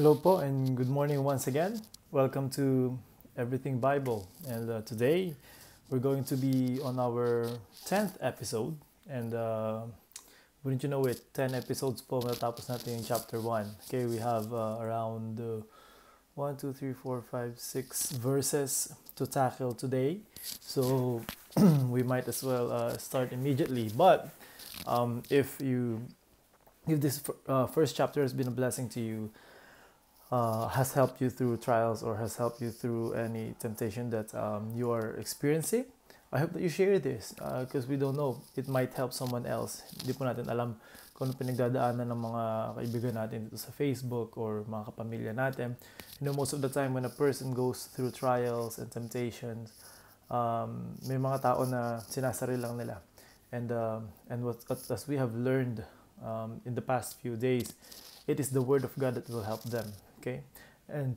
Hello po and good morning once again. Welcome to Everything Bible. And uh, today we're going to be on our 10th episode. And uh, wouldn't you know it, 10 episodes po matapos natin yung chapter 1. Okay, we have uh, around uh, 1, 2, 3, 4, 5, 6 verses to tackle today. So we might as well uh, start immediately. But um, if you if this uh, first chapter has been a blessing to you, uh, has helped you through trials or has helped you through any temptation that um, you are experiencing, I hope that you share this because uh, we don't know. It might help someone else. Hindi po natin alam kung ano pinagdadaanan ng mga kaibigan natin dito sa Facebook or mga kapamilya natin. You know, most of the time when a person goes through trials and temptations, um, may mga tao na sinasari lang nila. And, uh, and what, as we have learned um, in the past few days, it is the Word of God that will help them. Okay, and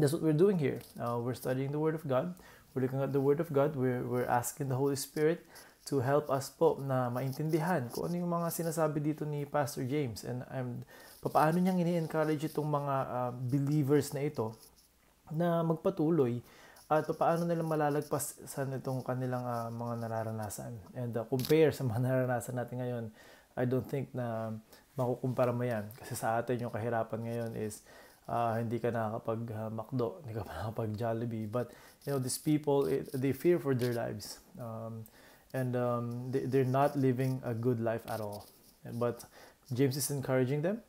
that's what we're doing here. Uh, we're studying the Word of God. We're looking at the Word of God. We're, we're asking the Holy Spirit to help us po na maintindihan kung ano yung mga sinasabi dito ni Pastor James and I'm paano niyang ini-encourage itong mga uh, believers na ito na magpatuloy at paano nila malalagpas sa itong kanilang uh, mga nararanasan and uh, compare sa mga nararanasan natin ngayon I don't think na makukumpara mo yan kasi sa atin yung kahirapan ngayon is uh, hindi ka nakakapag-McDo, hindi ka nakakapag-Jollibee. But, you know, these people, it, they fear for their lives. Um, and um, they, they're not living a good life at all. But James is encouraging them.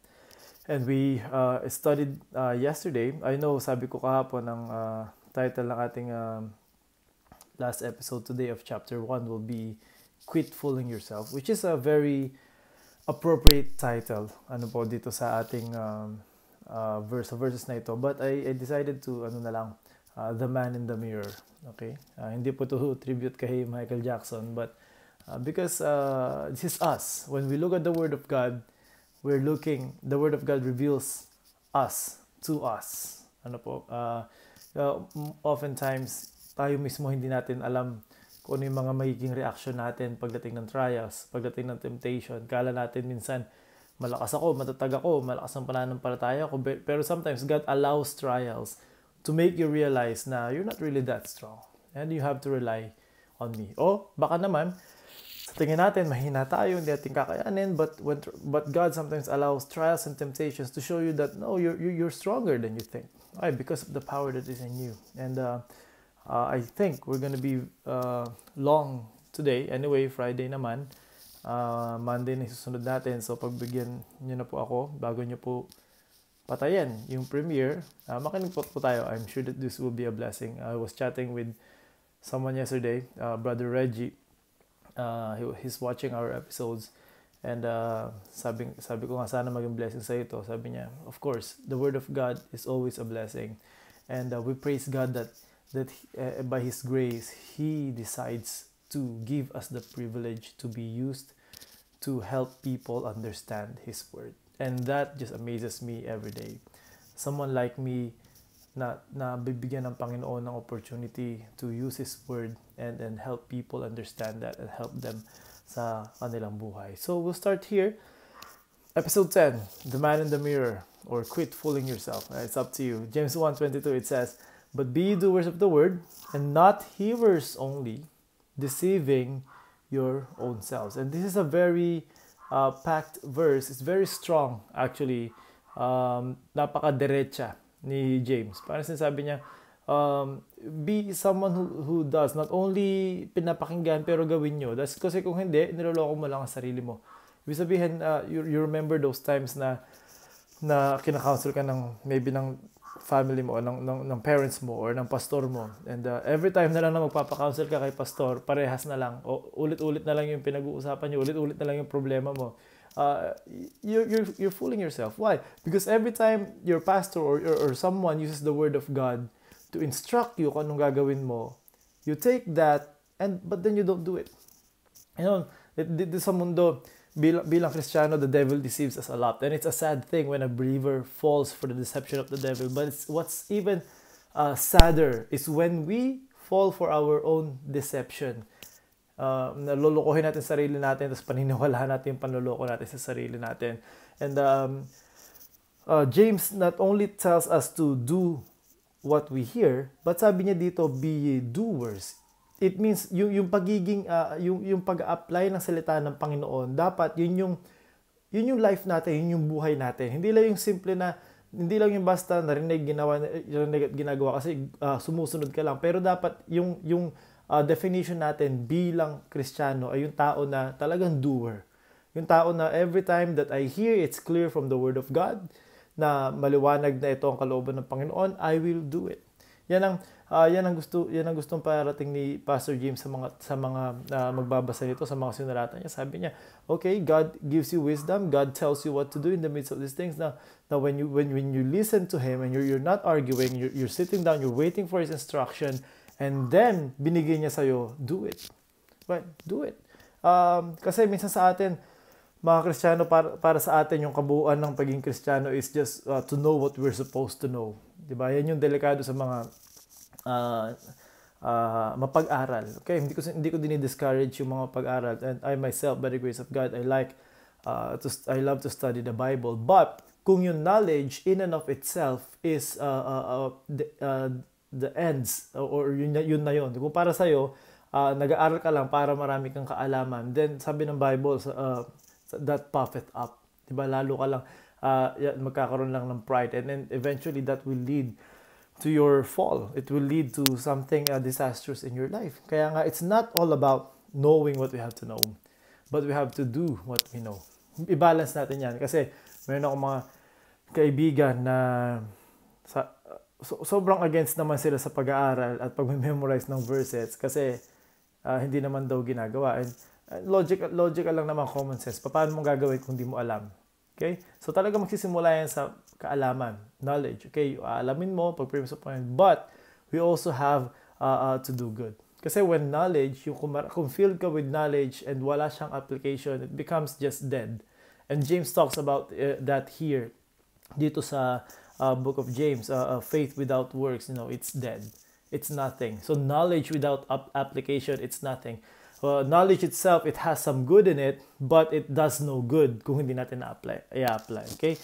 And we uh, studied uh, yesterday. I know, sabi ko kahapon, ang uh, title ng ating um, last episode today of chapter 1 will be Quit Fooling Yourself, which is a very appropriate title ano po dito sa ating um, uh, verse verses na ito. But I, I decided to ano na lang uh, The Man in the Mirror. Okay? Uh, hindi po to tribute kay Michael Jackson but uh, because uh, this is us. When we look at the Word of God, we're looking, the Word of God reveals us to us. Ano po? Uh, uh, oftentimes, tayo mismo hindi natin alam kung ano yung mga magiging reaction natin pagdating ng trials, pagdating ng temptation. Kala natin minsan, malakas ako, matatag ako, malakas ang pananampalataya ko. Pero sometimes God allows trials to make you realize na you're not really that strong. And you have to rely on me. O baka naman, sa tingin natin, mahina tayo, hindi natin kakayanin. But, when, but God sometimes allows trials and temptations to show you that, no, you're, you're stronger than you think. Why? Because of the power that is in you. And uh, uh, I think we're gonna be uh, long today. Anyway, Friday naman uh, Monday na susunod natin. So pagbigyan nyo na po ako bago nyo po patayan yung premiere. Uh, makinig po, po tayo. I'm sure that this will be a blessing. I was chatting with someone yesterday, uh, Brother Reggie. Uh, he, he's watching our episodes. And uh, sabi, sabi ko nga sana maging blessing sa ito. Sabi niya, of course, the Word of God is always a blessing. And uh, we praise God that that uh, by His grace, He decides to give us the privilege to be used to help people understand His Word. And that just amazes me every day. Someone like me na, na bibigyan ng Panginoon ng opportunity to use His Word and, and help people understand that and help them sa kanilang buhay. So we'll start here. Episode 10, The Man in the Mirror, or Quit Fooling Yourself. Uh, it's up to you. James 1.22, it says, But be doers of the word, and not hearers only, deceiving your own selves. And this is a very uh, packed verse. It's very strong, actually. Um, napaka-derecha ni James. Parang sinasabi niya, um, be someone who, who does not only pinapakinggan pero gawin nyo. That's kasi kung hindi, niloloko mo lang ang sarili mo. Ibig sabihin, uh, you, you remember those times na na kinakounsel ka ng maybe ng family mo ng, ng, ng parents mo or ng pastor mo. And uh, every time na lang na magpapa-counsel ka kay pastor, parehas na lang. O ulit-ulit na lang yung pinag-uusapan niyo, ulit-ulit na lang yung problema mo. Uh, you're, you're, you're fooling yourself. Why? Because every time your pastor or, or, or someone uses the word of God to instruct you kung anong gagawin mo, you take that and but then you don't do it. You know, dito sa mundo, bilang, Kristiyano, the devil deceives us a lot. And it's a sad thing when a believer falls for the deception of the devil. But what's even uh, sadder is when we fall for our own deception. Uh, nalolokohin natin sarili natin, tapos paniniwalaan natin yung panloloko natin sa sarili natin. And um, uh, James not only tells us to do what we hear, but sabi niya dito, be doers. It means yung, yung pagiging, uh, yung, yung pag-apply ng salita ng Panginoon, dapat yun yung, yun yung life natin, yun yung buhay natin. Hindi lang yung simple na, hindi lang yung basta narinig, ginawa, narinig ginagawa kasi uh, sumusunod ka lang. Pero dapat yung, yung uh, definition natin bilang Kristiyano ay yung tao na talagang doer. Yung tao na every time that I hear, it's clear from the Word of God na maliwanag na ito ang kalooban ng Panginoon, I will do it. Yan ang uh, yan ang gusto yan ang gustong parating ni Pastor James sa mga sa mga uh, magbabasa nito sa mga sinulatan niya. Sabi niya, okay, God gives you wisdom, God tells you what to do in the midst of these things. Now, now when you when when you listen to him and you're you're not arguing, you're, you're sitting down, you're waiting for his instruction and then binigay niya sa do it. Right? Do it. Um, kasi minsan sa atin, mga Kristiyano, para, para sa atin, yung kabuuan ng pagiging Kristiyano is just uh, to know what we're supposed to know. Di ba? Yan yung delikado sa mga uh, uh, mapag-aral. Okay? Hindi ko, hindi ko dinidiscourage yung mga pag-aral. And I myself, by the grace of God, I like, uh, to, I love to study the Bible. But, kung yung knowledge in and of itself is uh, uh, uh, the, uh, the ends, or yun, yun na yun. Kung para sa'yo, uh, nag-aaral ka lang para marami kang kaalaman, then sabi ng Bible, uh, that puffeth up. Diba? Lalo ka lang, uh, magkakaroon lang ng pride. And then eventually that will lead to your fall. It will lead to something uh, disastrous in your life. Kaya nga, it's not all about knowing what we have to know. But we have to do what we know. I-balance natin yan. Kasi meron akong mga kaibigan na sa, so, sobrang against naman sila sa pag-aaral at pag-memorize ng verses kasi uh, hindi naman daw ginagawa. And logic, logical lang naman, common sense. Paano mo gagawin kung di mo alam? Okay? So talaga magsisimula yan sa kaalaman, knowledge. Okay? Alamin mo, pag-premise of point. But, we also have uh, uh, to do good. Kasi when knowledge, yung kung, kung filled ka with knowledge and wala siyang application, it becomes just dead. And James talks about uh, that here, dito sa uh, book of James, uh, uh, faith without works, you know, it's dead. It's nothing. So knowledge without application, it's nothing uh, knowledge itself, it has some good in it, but it does no good kung hindi natin na-apply. I-apply, okay?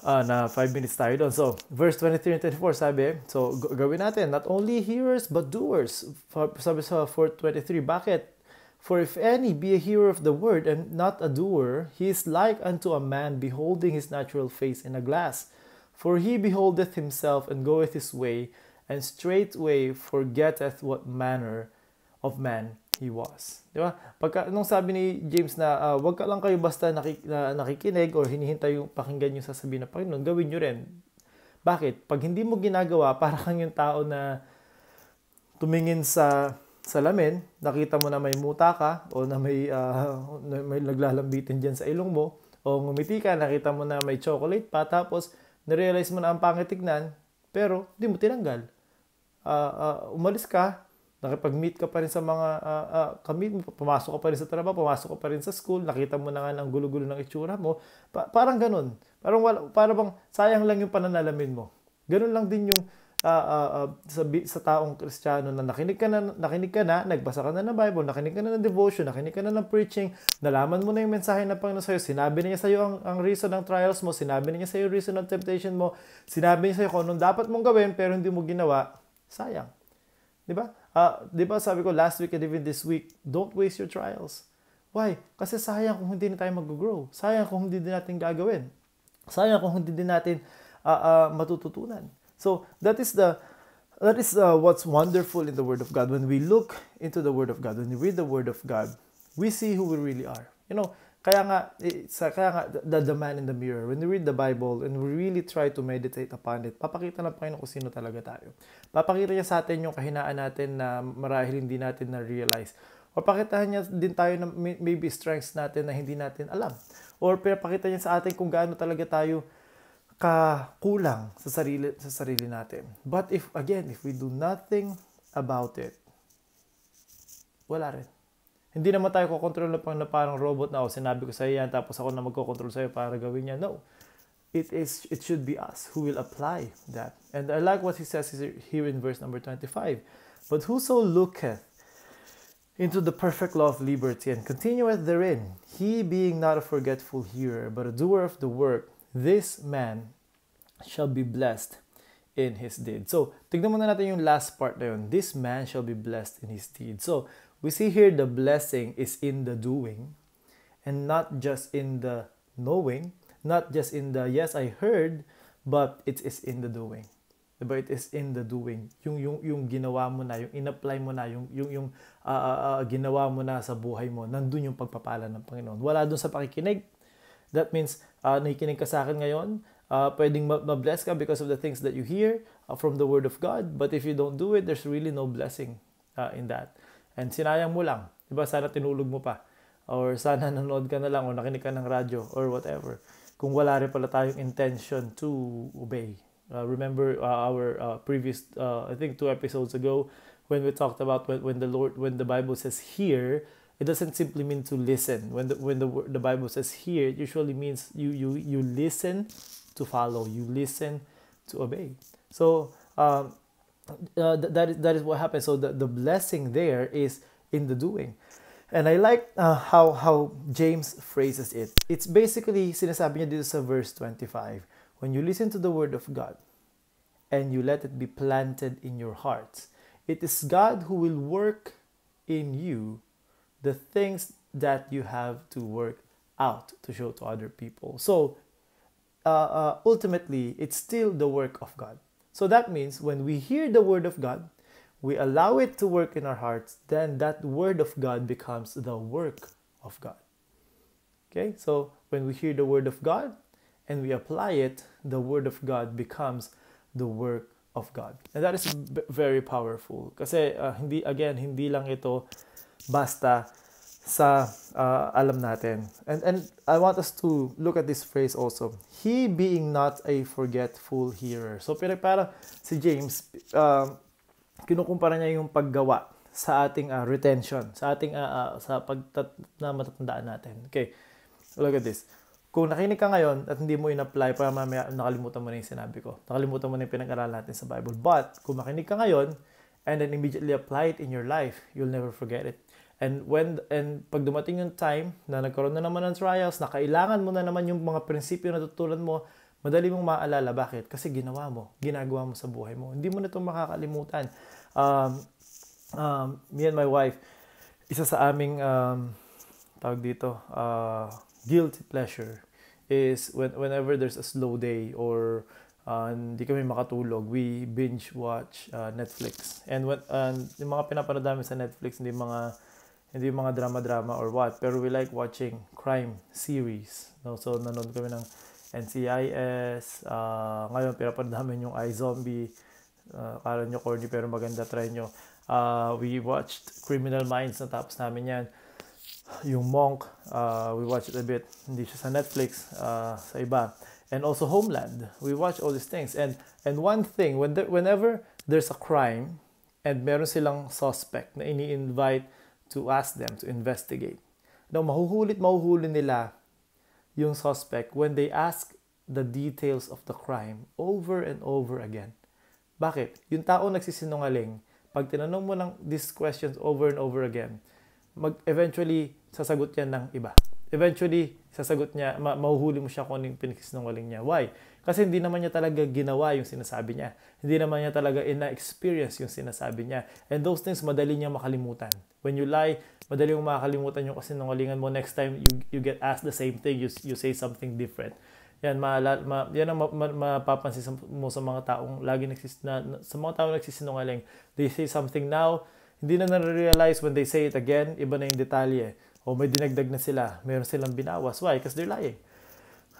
Uh, na 5 minutes tayo doon. So, verse 23 and 24 sabi, so gawin natin, not only hearers, but doers. Sabi sa 423, bakit? For if any be a hearer of the word and not a doer, he is like unto a man beholding his natural face in a glass. For he beholdeth himself and goeth his way, and straightway forgetteth what manner of man he was. Di ba? Pagka, nung sabi ni James na uh, wag ka lang kayo basta nakik, na, nakikinig or hinihintay yung pakinggan yung sasabihin ng Panginoon, gawin nyo rin. Bakit? Pag hindi mo ginagawa, para kang yung tao na tumingin sa salamin, nakita mo na may muta ka o na may, uh, may naglalambitin dyan sa ilong mo o ngumiti ka, nakita mo na may chocolate pa, tapos narealize mo na ang pangit tignan, pero di mo tinanggal. Uh, uh, umalis ka, nakipag-meet ka pa rin sa mga, uh, uh, kami, pumasok ka pa rin sa trabaho, pumasok ka pa rin sa school, nakita mo na nga ng gulo-gulo ng itsura mo, pa- parang ganun. Parang, wala, parang bang sayang lang yung pananalamin mo. Ganun lang din yung uh, uh, uh, sa, sa taong kristyano na nakinig ka na, nakinig ka na, nagbasa ka na ng Bible, nakinig ka na ng devotion, nakinig ka na ng preaching, nalaman mo na yung mensahe ng Panginoon sa'yo, sinabi na niya sa'yo ang, ang reason ng trials mo, sinabi na niya sa'yo yung reason ng temptation mo, sinabi niya sa'yo kung anong dapat mong gawin pero hindi mo ginawa, sayang. Di ba? Uh, di ba sabi ko last week and even this week, don't waste your trials. Why? Kasi sayang kung hindi na tayo mag-grow. Sayang kung hindi din natin gagawin. Sayang kung hindi din natin uh, uh, matututunan. So that is the that is uh, what's wonderful in the Word of God. When we look into the Word of God, when we read the Word of God, we see who we really are. You know, kaya nga, sa, kaya nga the, the man in the mirror, when we read the Bible and we really try to meditate upon it, papakita ng Panginoon kung sino talaga tayo. Papakita niya sa atin yung kahinaan natin na marahil hindi natin na-realize. Or pakitahan niya din tayo na maybe strengths natin na hindi natin alam. Or pinapakita niya sa atin kung gaano talaga tayo kakulang sa sarili sa sarili natin. But if again, if we do nothing about it, wala rin. Hindi naman tayo kokontrol na pang na parang robot na, oh, sinabi ko sa iyo yan, tapos ako na magkocontrol sa iyo para gawin yan. No. It is it should be us who will apply that. And I like what he says here in verse number 25. But whoso looketh into the perfect law of liberty and continueth therein, he being not a forgetful hearer, but a doer of the work, this man shall be blessed in his deed. So, tignan muna natin yung last part na yun. This man shall be blessed in his deed. So, we see here the blessing is in the doing and not just in the knowing, not just in the yes, I heard, but it is in the doing. Diba? It is in the doing. Yung, yung, yung ginawa mo na, yung in-apply mo na, yung, yung, yung uh, uh, ginawa mo na sa buhay mo, nandun yung pagpapala ng Panginoon. Wala dun sa pakikinig. That means, uh, nakikinig ka sa akin ngayon, uh, pwedeng ma-bless ka because of the things that you hear uh, from the Word of God. But if you don't do it, there's really no blessing uh, in that. And sinayang mo lang. Diba? Sana tinulog mo pa. Or sana nanood ka na lang o nakinig ka ng radyo or whatever. Kung wala rin pala tayong intention to obey. Uh, remember uh, our uh, previous, uh, I think two episodes ago, when we talked about when, when the Lord, when the Bible says hear, it doesn't simply mean to listen. When the when the the Bible says hear, it usually means you you you listen to follow, you listen to obey. So um, uh, that is that is what happens. So the the blessing there is in the doing. And I like uh, how how James phrases it. It's basically sinasabi niya dito sa verse 25 when you listen to the word of God and you let it be planted in your hearts, it is God who will work in you the things that you have to work out to show to other people. So uh, uh, ultimately, it's still the work of God. So that means when we hear the word of God, we allow it to work in our hearts, then that word of God becomes the work of God. Okay, so when we hear the word of God, and we apply it, the Word of God becomes the work of God. And that is very powerful. Kasi uh, hindi again, hindi lang ito basta sa uh, alam natin. And and I want us to look at this phrase also. He being not a forgetful hearer. So para si James uh, kinukumpara niya yung paggawa sa ating uh, retention, sa ating uh, uh, sa pagtat na matatandaan natin. Okay. Look at this kung nakinig ka ngayon at hindi mo in-apply, para mamaya nakalimutan mo na yung sinabi ko. Nakalimutan mo na yung pinag-aralan natin sa Bible. But, kung makinig ka ngayon, and then immediately apply it in your life, you'll never forget it. And when and pag dumating yung time na nagkaroon na naman ng trials, na kailangan mo na naman yung mga prinsipyo na tutulan mo, madali mong maalala. Bakit? Kasi ginawa mo, ginagawa mo sa buhay mo. Hindi mo na ito makakalimutan. Um, um, me and my wife, isa sa aming um, tawag dito, uh, guilty pleasure is when, whenever there's a slow day or uh, hindi kami makatulog, we binge watch uh, Netflix. And when uh, yung mga pinapanood namin sa Netflix, hindi mga hindi mga drama-drama or what, pero we like watching crime series. No? So nanood kami ng NCIS, uh, ngayon pinapanood namin yung iZombie. Uh, kala nyo corny pero maganda, try nyo. Uh, we watched Criminal Minds, natapos namin yan yung Monk, uh, we watch it a bit, hindi siya sa Netflix, uh, sa iba. And also Homeland, we watch all these things. And and one thing, when there, whenever there's a crime, and meron silang suspect na ini-invite to ask them to investigate. Now, mahuhulit mahuhuli nila yung suspect when they ask the details of the crime over and over again. Bakit? Yung tao nagsisinungaling, pag tinanong mo ng these questions over and over again, mag eventually sasagot yan ng iba. Eventually, sasagot niya, ma- mahuhuli mo siya kung anong pinagsisinungaling niya. Why? Kasi hindi naman niya talaga ginawa yung sinasabi niya. Hindi naman niya talaga ina-experience yung sinasabi niya. And those things, madali niya makalimutan. When you lie, madali mo makalimutan yung kasinungalingan mo. Next time, you, you get asked the same thing, you, you say something different. Yan, maala, ma, yan ang ma, ma, mapapansin mo sa mga taong lagi nagsis, na, sa mga taong nagsisinungaling. They say something now, hindi na na-realize when they say it again, iba na yung detalye. O may dinagdag na sila, meron silang binawas. Why? Because they're lying.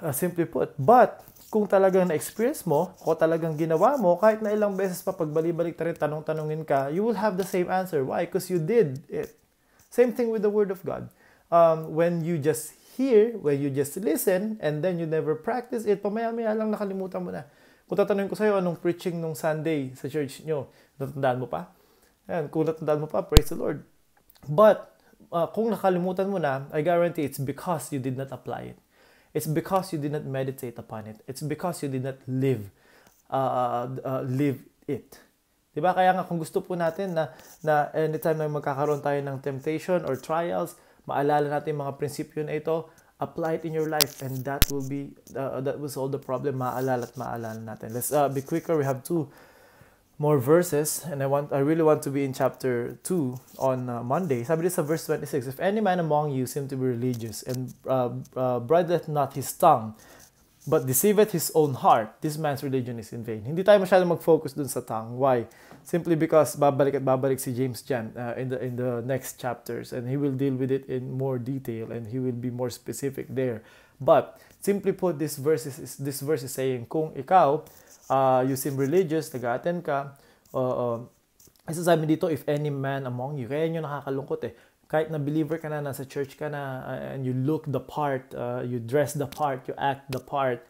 Uh, simply put. But, kung talagang na-experience mo, o talagang ginawa mo, kahit na ilang beses pa pagbali-balik ta rin, tanong-tanongin ka, you will have the same answer. Why? Because you did it. Same thing with the Word of God. Um, when you just hear, when you just listen, and then you never practice it, pamaya-maya lang nakalimutan mo na. Kung tatanungin ko sa'yo, anong preaching nung Sunday sa church nyo, natandaan mo pa? Ayan, kung natandaan mo pa, praise the Lord. But, uh, kung nakalimutan mo na, I guarantee it's because you did not apply it. It's because you did not meditate upon it. It's because you did not live, uh, uh, live it. Diba? Kaya nga kung gusto po natin na, na anytime na magkakaroon tayo ng temptation or trials, maalala natin mga prinsipyo na ito, apply it in your life and that will be uh, that will solve the problem maalala at maalala natin let's uh, be quicker we have two more verses and I want I really want to be in chapter 2 on uh, Monday. Sabi dito sa verse 26 if any man among you seem to be religious and uh, uh, bridleth not his tongue but deceiveth his own heart this man's religion is in vain. Hindi tayo masyado mag-focus dun sa tongue. Why? Simply because babalik at babalik si James Jan uh, in the in the next chapters and he will deal with it in more detail and he will be more specific there. But simply put this verse is this verse is saying kung ikaw uh, you seem religious nag-attend ka uh, uh, sabi dito if any man among you kaya yun nakakalungkot eh kahit na believer ka na nasa church ka na uh, and you look the part uh, you dress the part you act the part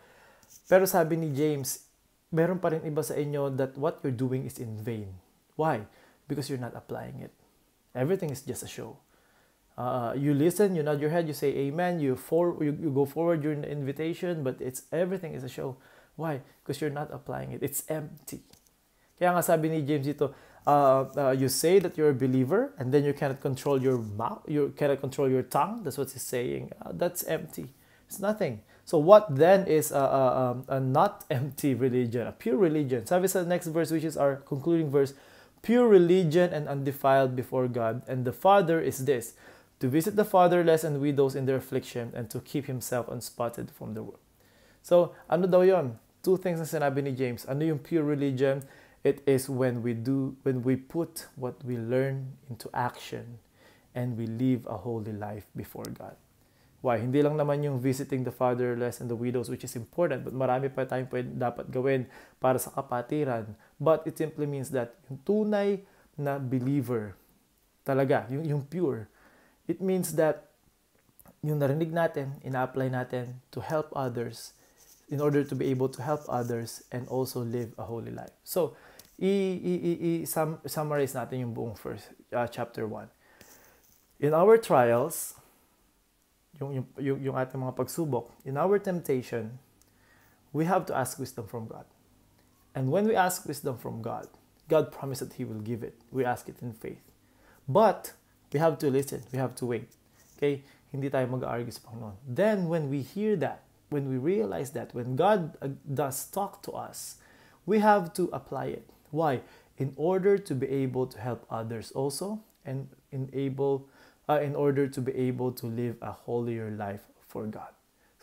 pero sabi ni James meron pa rin iba sa inyo that what you're doing is in vain. Why? Because you're not applying it. Everything is just a show. Uh, you listen, you nod your head, you say amen, you for you, you go forward during the invitation, but it's everything is a show. Why? Because you're not applying it. It's empty. Kaya nga sabi ni James dito, uh, uh, you say that you're a believer and then you cannot control your mouth, you cannot control your tongue. That's what he's saying. Uh, that's empty. It's nothing. So what then is a, a, a, not empty religion, a pure religion? Sabi sa next verse, which is our concluding verse, pure religion and undefiled before God. And the Father is this, to visit the fatherless and widows in their affliction and to keep himself unspotted from the world. So, ano daw yon? Two things na sinabi ni James. Ano yung pure religion? It is when we do, when we put what we learn into action and we live a holy life before God. Why? Hindi lang naman yung visiting the fatherless and the widows which is important but marami pa tayong pwede, dapat gawin para sa kapatiran. But it simply means that yung tunay na believer talaga, yung, yung pure, it means that yung narinig natin, ina-apply natin to help others in order to be able to help others and also live a holy life. So, i-summarize natin yung buong first uh, chapter 1. In our trials, yung, yung, yung ating mga pagsubok, in our temptation, we have to ask wisdom from God. And when we ask wisdom from God, God promised that He will give it. We ask it in faith. But we have to listen. We have to wait. Okay? Hindi tayo mag-argue sa Panginoon. Then when we hear that, when we realize that, when God uh, does talk to us, we have to apply it. Why? In order to be able to help others also and enable uh, in order to be able to live a holier life for God.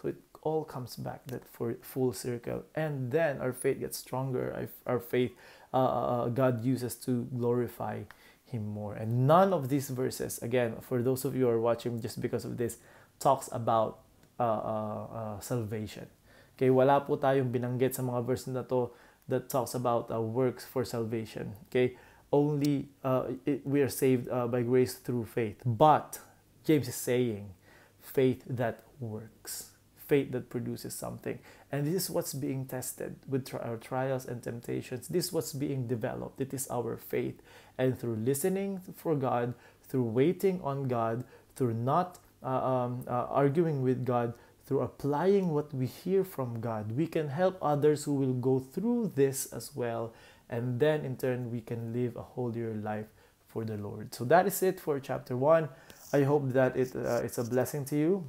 So it all comes back that for full circle, and then our faith gets stronger. Our faith, uh, uh, uh, God uses to glorify Him more. And none of these verses, again, for those of you who are watching just because of this, talks about uh, uh, uh, salvation. Okay, wala po tayong binanggit sa mga verses na to that talks about uh, works for salvation. Okay, only uh, it, we are saved uh, by grace through faith. But James is saying faith that works, faith that produces something. And this is what's being tested with tri- our trials and temptations. This is what's being developed. It is our faith. And through listening for God, through waiting on God, through not uh, um, uh, arguing with God, through applying what we hear from God, we can help others who will go through this as well and then in turn we can live a holier life for the Lord. So that is it for chapter 1. I hope that it uh, it's a blessing to you.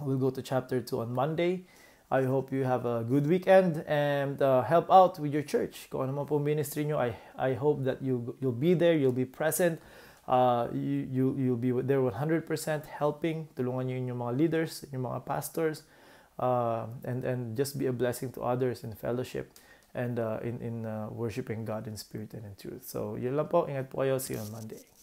We'll go to chapter 2 on Monday. I hope you have a good weekend and uh, help out with your church. Kung ano man po ministry nyo, I, I hope that you, you'll be there, you'll be present, uh, you, you, you'll be there 100% helping. Tulungan nyo yung mga leaders, yung mga pastors, uh, and, and just be a blessing to others in fellowship and uh, in, in uh, worshiping God in spirit and in truth. So, yun lang po. Ingat po kayo. See you on Monday.